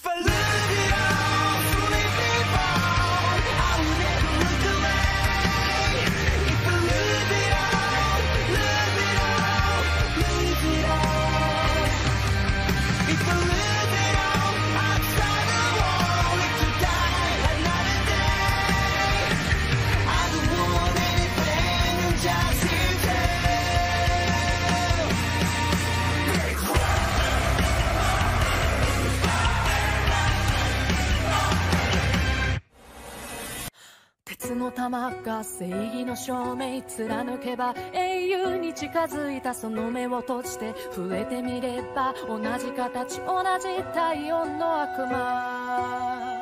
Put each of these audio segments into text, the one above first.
For love. スの玉が正義の証明貫けば英雄に近づいたその目を閉じて増えてみれば同じ形同じ体温の悪魔。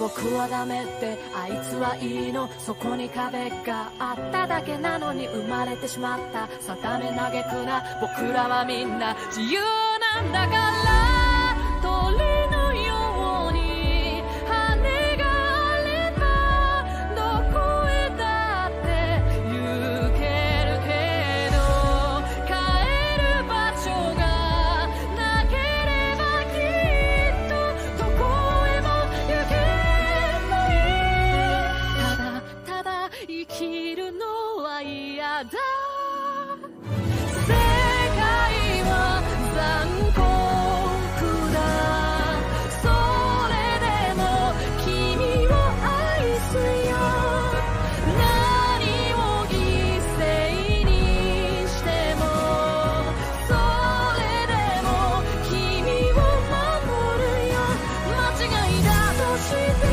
僕はダメってあいつはいいのそこに壁があっただけなのに生まれてしまった。定め嘆くな僕らはみんな自由なんだから。去再